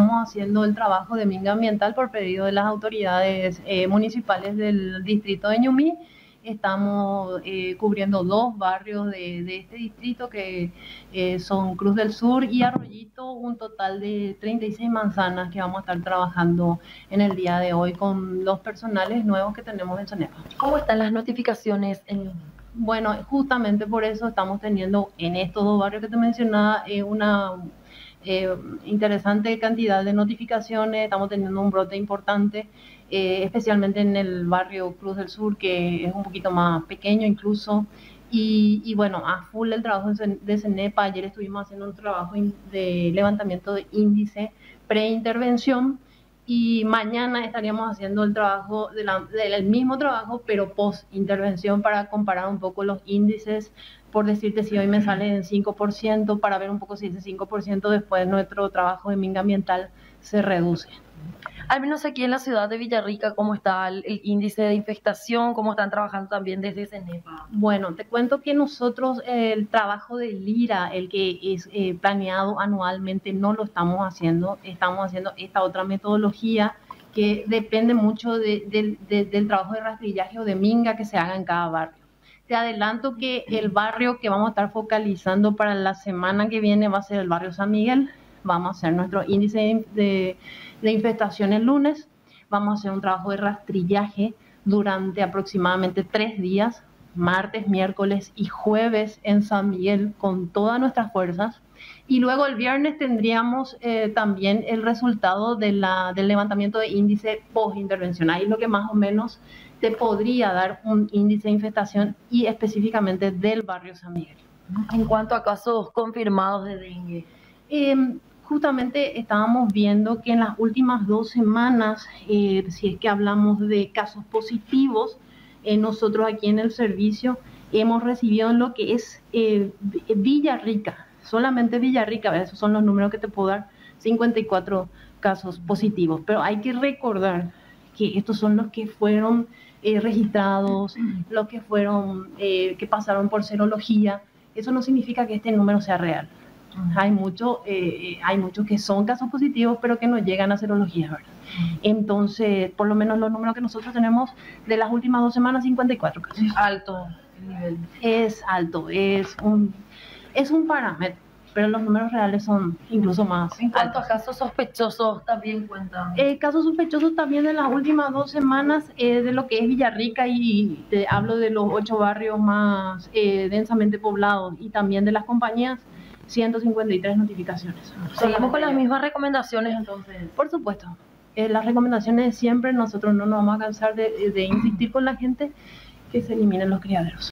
estamos haciendo el trabajo de minga ambiental por pedido de las autoridades eh, municipales del distrito de Ñumí. Estamos eh, cubriendo dos barrios de, de este distrito que eh, son Cruz del Sur y Arroyito, un total de 36 manzanas que vamos a estar trabajando en el día de hoy con los personales nuevos que tenemos en Sonepa. ¿Cómo están las notificaciones en Ñumí? Bueno, justamente por eso estamos teniendo en estos dos barrios que te mencionaba eh, una eh, interesante cantidad de notificaciones, estamos teniendo un brote importante, eh, especialmente en el barrio Cruz del Sur, que es un poquito más pequeño incluso. Y, bueno, a full el trabajo de CENEPA, ayer estuvimos haciendo un trabajo de levantamiento de índice pre-intervención y mañana estaríamos haciendo el trabajo de la, del mismo trabajo pero post intervención para comparar un poco los índices por decirte si hoy me sale en 5% para ver un poco si ese 5% después nuestro trabajo de minga ambiental se reduce. Al menos aquí en la ciudad de Villarrica, ¿cómo está el, el índice de infestación? ¿Cómo están trabajando también desde CENEPA? Bueno, te cuento que nosotros eh, el trabajo de LIRA, el que es eh, planeado anualmente, no lo estamos haciendo. Estamos haciendo esta otra metodología que depende mucho de, de, de, del trabajo de rastrillaje o de minga que se haga en cada barrio. Te adelanto que el barrio que vamos a estar focalizando para la semana que viene va a ser el barrio San Miguel. Vamos a hacer nuestro índice de, de infestación el lunes. Vamos a hacer un trabajo de rastrillaje durante aproximadamente tres días, martes, miércoles y jueves en San Miguel con todas nuestras fuerzas. Y luego el viernes tendríamos eh, también el resultado de la, del levantamiento de índice post-intervención. Ahí lo que más o menos te podría dar un índice de infestación y específicamente del barrio San Miguel. En cuanto a casos confirmados de dengue. Eh, justamente estábamos viendo que en las últimas dos semanas, eh, si es que hablamos de casos positivos, eh, nosotros aquí en el servicio hemos recibido lo que es eh, Villarrica, solamente Villarrica, esos son los números que te puedo dar, 54 casos positivos, pero hay que recordar que estos son los que fueron eh, registrados, los que fueron, eh, que pasaron por serología, eso no significa que este número sea real. Hay muchos eh, hay muchos que son casos positivos, pero que no llegan a serología, ¿verdad? Entonces, por lo menos los números que nosotros tenemos de las últimas dos semanas, 54 casos. Es alto el nivel. Es alto, es un, es un parámetro, pero los números reales son incluso más. En cuanto altos. a casos sospechosos, también cuentan. Eh, casos sospechosos también en las últimas dos semanas eh, de lo que es Villarrica y te hablo de los ocho barrios más eh, densamente poblados y también de las compañías, 153 notificaciones. Seguimos con las mismas recomendaciones entonces. Por supuesto, eh, las recomendaciones de siempre, nosotros no nos vamos a cansar de, de insistir con la gente que se eliminen los criaderos.